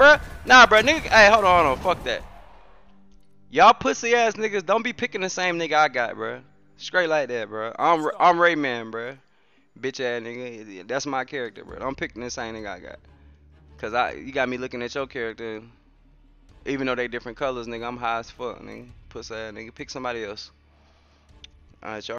bruh. Nah, bruh, nigga. Hey, hold on, hold on. Fuck that. Y'all pussy ass niggas don't be picking the same nigga I got, bruh. Straight like that, bruh. I'm I'm Rayman, bruh. Bitch ass nigga. That's my character, bruh. I'm picking the same nigga I got. Cause I, you got me looking at your character. Even though they different colors, nigga, I'm high as fuck, nigga. Pussy ass nigga. Pick somebody else. Alright, y'all.